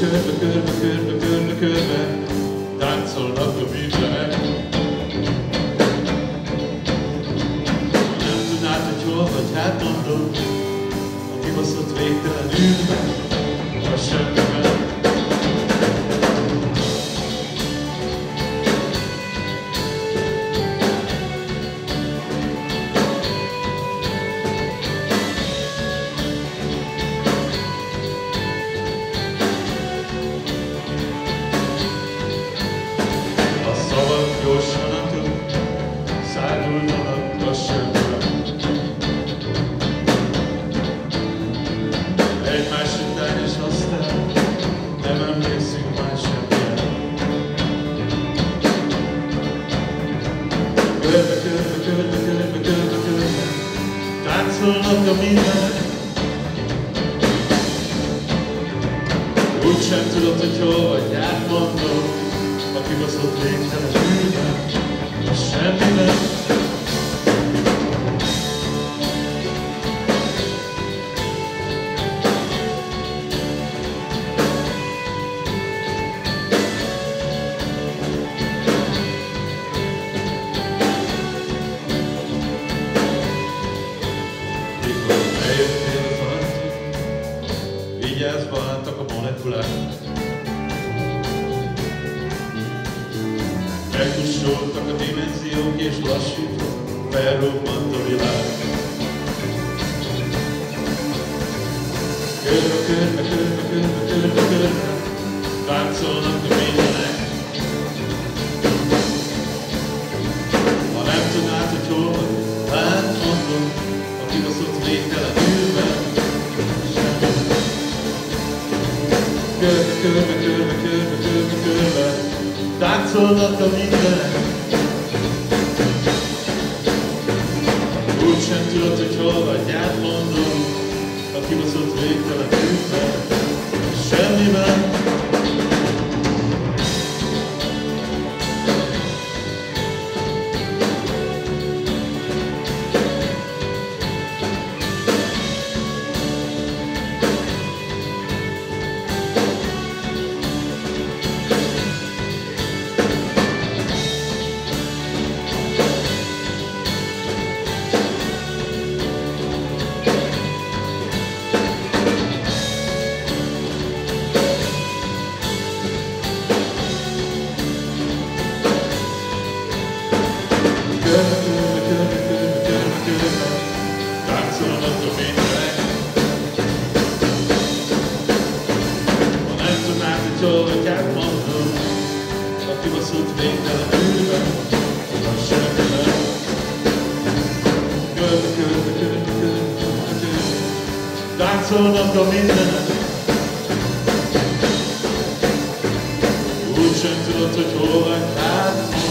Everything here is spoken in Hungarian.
körbe, körbe, körbe, körbe, körbe, táncolnak a bűvlenek. Nem tudnád, hogy hol vagy, hát mondom, a kibaszott végtelen űrben, a semmiben. Körbe, körbe, körbe, körbe, táncolnak a mindenek. Úgy sem tudod, hogy hol vagy, hát mondom, a kibaszott végtelen űrben, a semmiben. Mikor bejöttél az arcig, vigyázva álltak a molekulák. Megkussoltak a dimenziók és lassítva felrobbant a világ. Körbe, körbe, körbe, körbe, körbe, körbe, táncolnak a mindenek. Körbe, körbe, körbe, körbe, körbe, körbe, táncolnak a mindenek. Úgy sem tudod, hogy hol vagy, hát mondom, a kibaszott végtelen űrben, semmiben. Táncolnak a mindenek. Úgy sem tudod, hogy hol vagy, hát